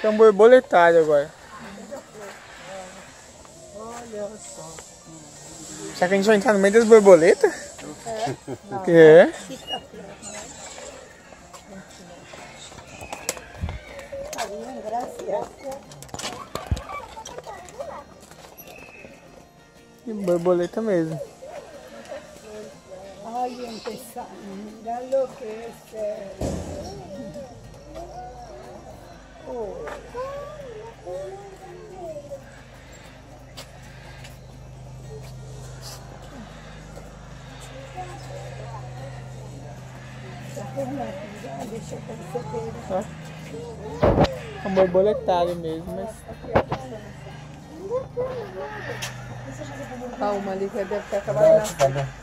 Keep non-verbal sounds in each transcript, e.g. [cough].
Tem um borboletário agora. Olha só. Será que a gente vai entrar no meio das borboletas? É. É. E borboleta mesmo. Ay, empezar. Mira lo que es. eh, Oh. Deixa eu perceber. É um borboletário mesmo, mas Calma ali, que deve ter acabado de nascer.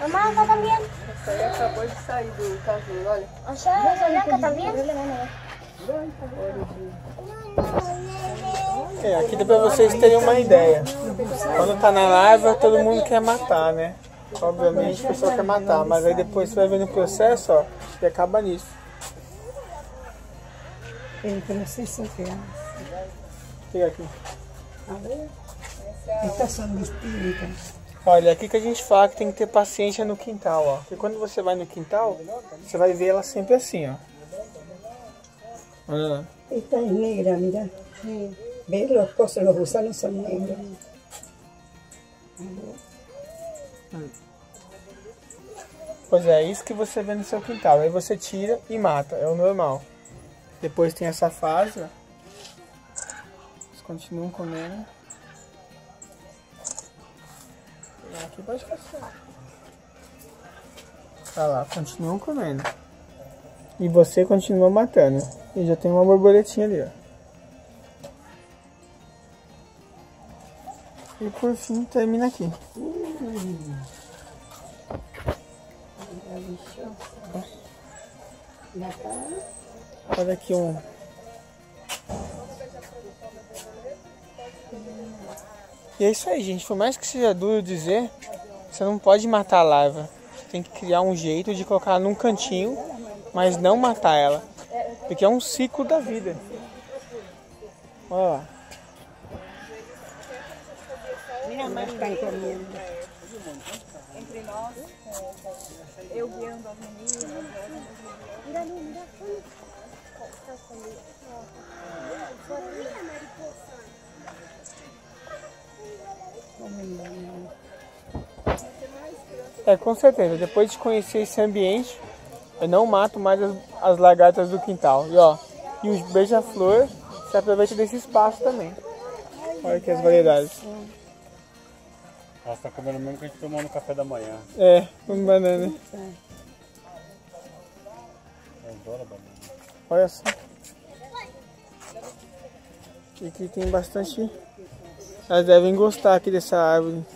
Mamá, acá también. Essa aí acabou de sair do casulo, olha. Allá, esa blanca también. É, aqui dá pra vocês terem uma ideia. Quando tá na larva, todo mundo quer matar, né? Obviamente a pessoa quer matar, mas aí depois você vai ver no processo, ó, e acaba nisso. El proceso que hace. Pega aqui. A. Estas son distintas. Olha, aqui que a gente fala que tem que ter paciência no quintal, ó. Porque quando você vai no quintal, você vai ver ela sempre assim, ó. Olha lá. Esta es negra, mira. ¿Ves? Los cosos, los gusanos son negros. Pois é, isso que você vê no seu quintal. Aí você tira e mata, é o normal. Depois tem essa fase, ó. Eles continuam comendo. E Aqui pode passar. Olha lá, continuam comendo. E você continua matando. E já tem uma borboletinha ali, ó. E por fim termina aqui. Olha aqui um. E é isso aí, gente. Por mais que seja duro dizer, você não pode matar a larva. Você tem que criar um jeito de colocar ela num cantinho, mas não matar ela. Porque é um ciclo da vida. Olha lá. Mira, están comiendo. entre nós, eu guiando as meninas. Mira, mira. É, com certeza. Depois de conhecer esse ambiente, eu não mato mais as, as lagartas do quintal. E ó, e os beija-flor se aproveita desse espaço também. Olha aqui as variedades. Ela tá comendo mesmo que a gente tomou no café da manhã. É, com banana. Eu adoro banana. Olha só. E aqui tem bastante. Elas devem gostar aqui dessa árvore.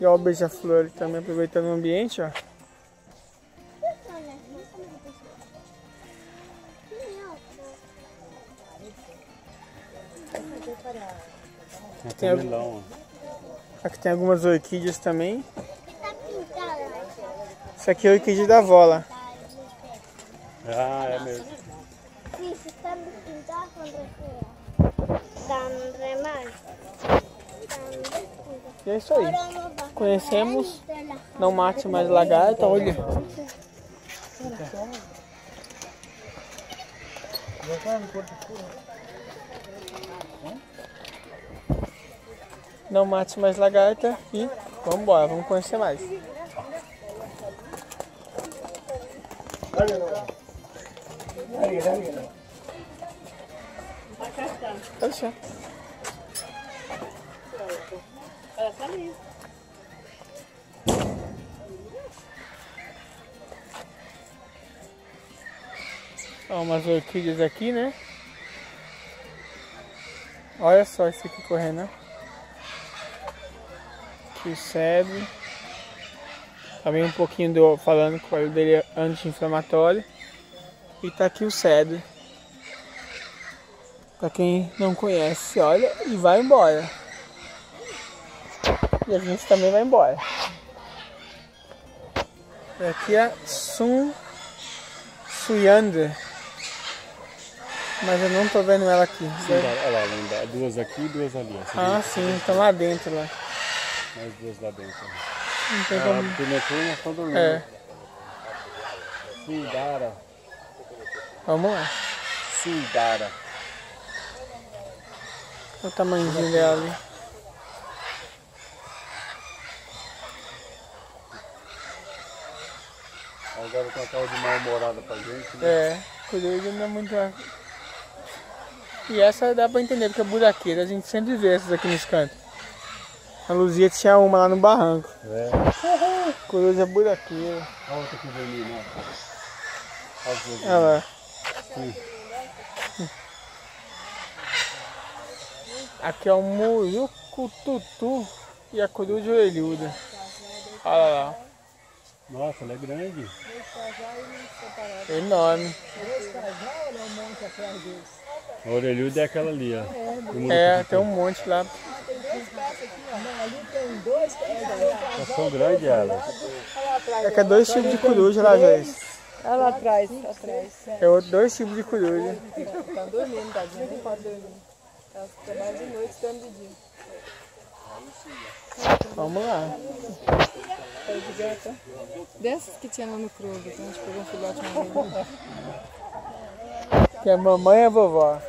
E ó o beija-flor ali também aproveitando o ambiente, ó. Tem Tem melão, Aqui tem algumas orquídeas também. Isso aqui é a orquídea da vola. Ah, é mesmo. Sí, si están pintadas E é isso aí. Conhecemos. Não mate mais lagarta, olha. Não mate mais lagarta e vamos embora, vamos conhecer mais. Pode deixar. Ó, umas orquídeas aqui, né? Olha só esse aqui correndo, né? O cedro. Também um pouquinho do, falando que o dele é anti-inflamatório. E tá aqui o cedro. Pra quem não conhece, olha e vai embora. E a gente também vai embora. Aqui é Sun Suyanda. Mas eu não tô vendo ela aqui. Olha lá, embaixo. Duas aqui e duas ali. Você Ah, sim, estão lá dentro lá. Mais duas lá dentro. Não tem Ah, como. estão dormindo. É, Sundara. vamos lá. Sundara. Olha o tamanhozinho dela ali. Agora com a cara de mal-humorada pra gente. né? É, coruja não é muito. E essa dá pra entender, porque é buraqueira, a gente sempre vê essas aqui nos cantos. A Luzia tinha uma lá no barranco. É. Coruja buraqueira. Olha outra que vermelha. né? Olha lá. Sim. Aqui é o murucututu e a coruja orelhuda. Olha lá. Nossa, ela é grande. Enorme. A orelhuda é aquela ali, ó. É, tem um monte lá. Elas são grandes elas. É que é dois tipos de coruja lá, Joyce. Olha lá atrás, atrás. É outro- dois tipos de coruja. Estão dormindo, tadinho, pode dormir. Elas trabalham de noite, estão de dia. Vamos lá. Dessas que tinha lá no clube, que a gente pegou um filhote uma. Que é mamãe e a vovó.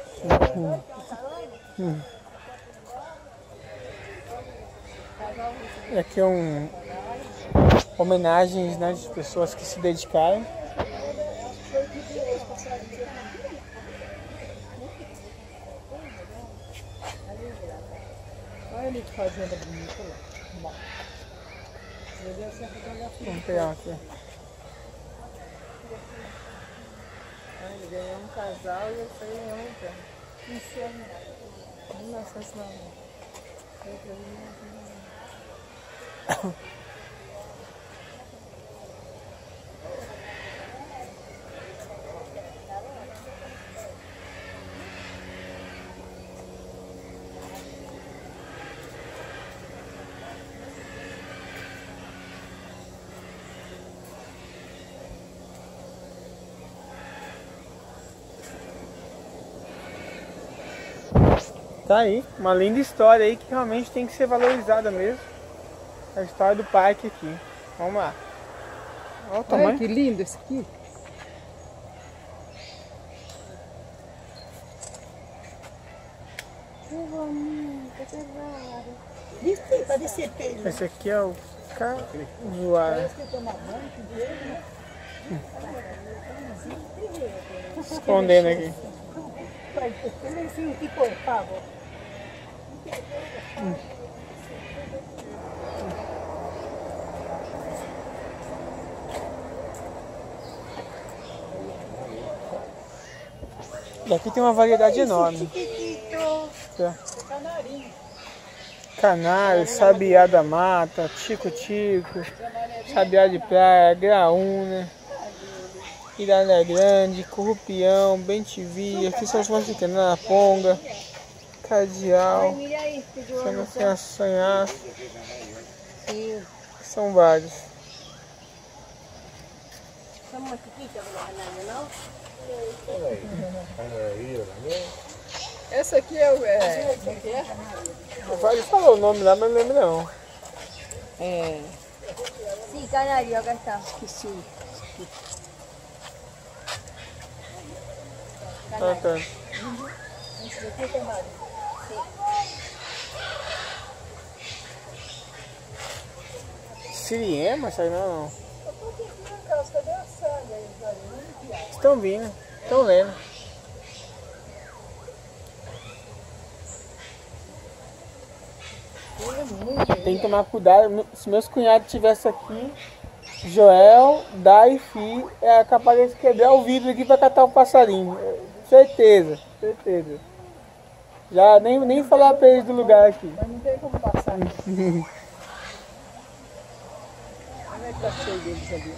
E aqui é um homenagens né, de pessoas que se dedicaram. Ali que fazenda bonita. Vamos pegar aqui. Ele ganhou um casal e ele foi ganhar um carro. Inferno. Não nasceu assim [coughs] Tá aí, uma linda história aí que realmente tem que ser valorizada mesmo. A história do parque aqui. Vamos lá. Olha o Olha tamanho. que lindo esse aqui. Esse aqui é o casuário. Escondendo aqui. E aqui tem uma variedade enorme. Tá. Canário, sabiá da mata, tico-tico, sabiá de praia, graúna, iralé grande, currupião, bentivi, aqui são os mais pequenos, araponga, cardeal, Aí, pediu são assim, assanhaço, são vários. Esse aqui é o. É, é que é? Ele falou o nome lá, mas não lembro não. É. Sí, canario, acá está. Ah, tá. Siriema, sabe não? não. Estão vindo, estão lendo. Tem que tomar cuidado. Se meus cunhados estivessem aqui, Joel, Dai e Fi, é capaz de quebrar o vidro aqui para catar o passarinho. Certeza, certeza. Já nem, nem falar pra eles do lugar aqui. Mas não tem como passar. [laughs] Tá cheio deles ali.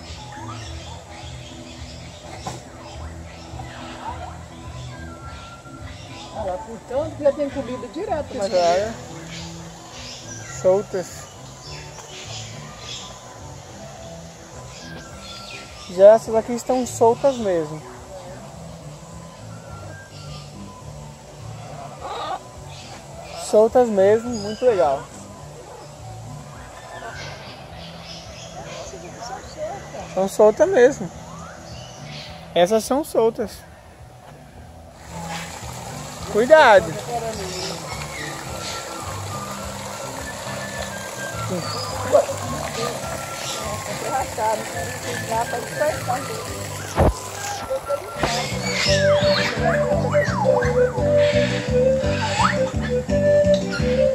Olha lá, portanto já tem comida direto. Mas aqui. olha, soltas. Já essas aqui estão soltas mesmo. Soltas mesmo, muito legal. São soltas mesmo. Essas são soltas. Cuidado. É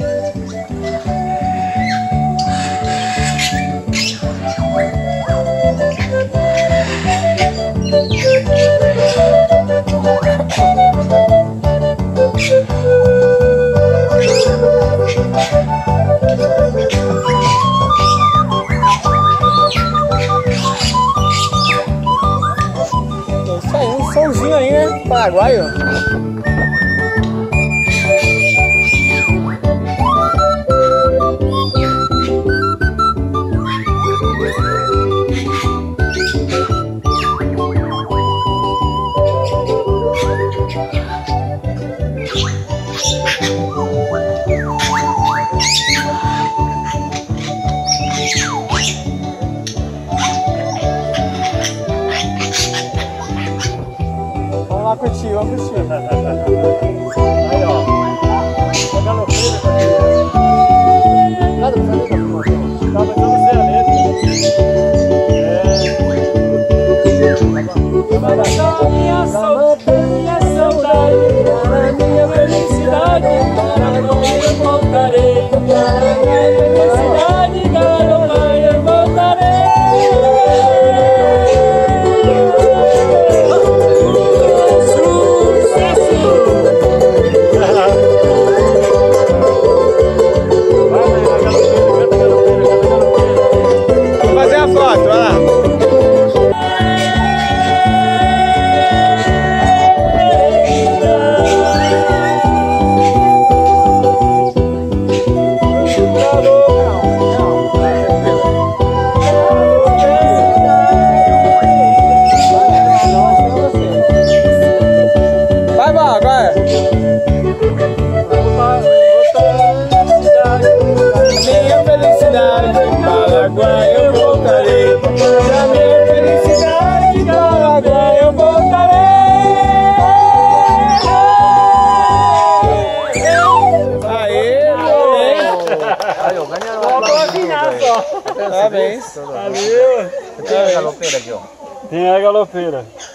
né?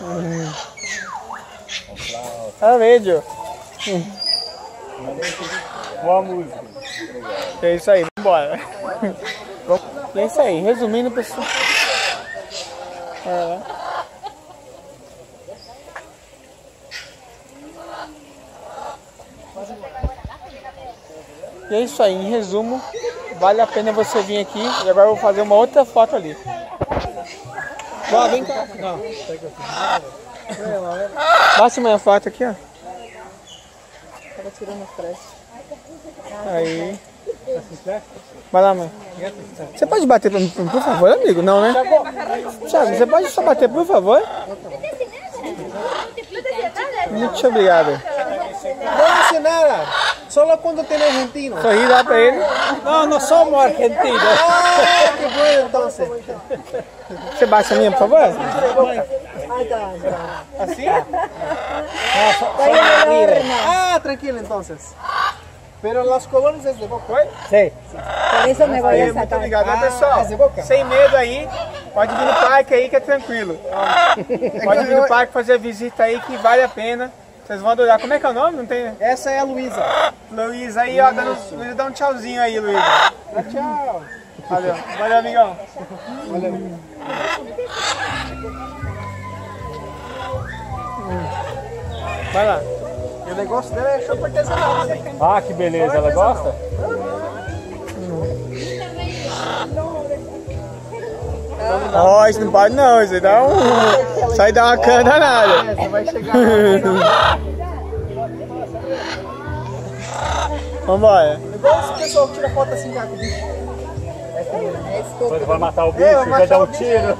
Galopeira. Parabéns, Joe. Boa música. É isso aí, vambora. É isso aí, resumindo, pessoal. É. E é isso aí, em resumo, vale a pena você vir aqui e agora eu vou fazer uma outra foto ali. Ó, vem cá. Não, Bate minha foto aqui, ó. Tava tirando frete. Aí. Vai lá, mãe. Você pode bater pra mim, por favor, amigo? Não, né? Thiago, você pode só bater, por favor? Muito obrigado. No dice nada, solo cuando tiene argentino. Pra ele. No, no somos argentinos. Ah, qué bueno entonces. Você bate a minha, por favor? ¿Así? Ah, tranquilo entonces. Pero los colones es de boca. Sí. Por eso me voy Aí, muito obrigado, né, Ah, pessoal? Sem medo aí, pode vir no parque aí que é tranquilo. Pode vir no parque fazer a visita aí que vale a pena. Vocês vão adorar. Como é que é o nome? Não tem. Essa é a Luísa. Luiz aí, ó, dando, Luiz, dá um tchauzinho aí, Luiz. Tchau. Valeu, valeu, amigão. Vai lá. E o negócio dela é chope artesanal também. Ah, que beleza. Ela gosta? Ó, isso não pode não, isso aí dá um. Isso aí dá uma cana danada. Você [laughs] vai chegar lá. Vambora. Igual esse pessoal que tira foto assim já com o bicho. Quando vai matar o bicho, É, vai dar um tiro. É,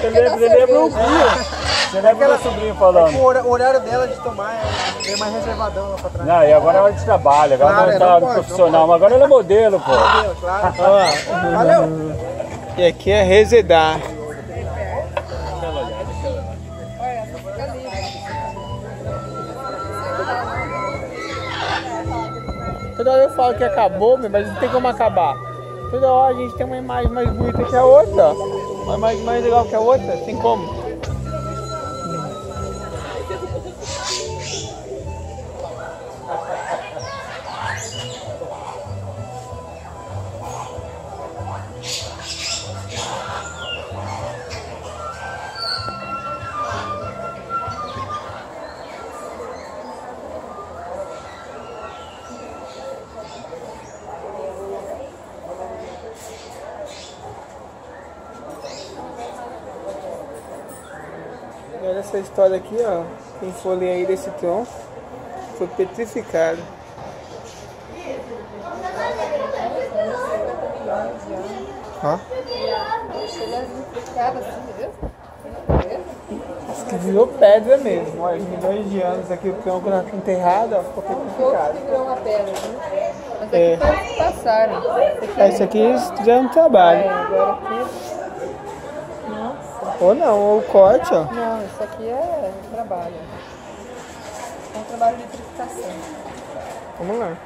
Você lembra, você lembra o Guia. Você lembra o meu sobrinho falando. o hora- o horário dela de tomar é, é mais reservadão lá pra trás. Não, e agora é hora de trabalho, agora Claro, ela tá pode, profissional, mas agora ela é modelo, pô. Claro. Valeu. E aqui é Resedar. Toda hora eu falo que acabou, mas não tem como acabar. Toda hora a gente tem uma imagem mais bonita que a outra. Uma imagem mais legal que a outra, tem como. Essa história aqui, ó. Quem for ler aí desse tronco foi petrificado. Ó. Diz que virou pedra mesmo. Olha, milhões de anos aqui o tronco na enterrado, ó, ficou petrificado. Virou uma pedra, né? Mas É. aqui parece que passaram. Esse aqui É, Isso aqui eles fizeram um trabalho. é, agora aqui. Ou não, ou o corte, ó. Não, isso aqui é trabalho. É um trabalho de trificação. Vamos lá.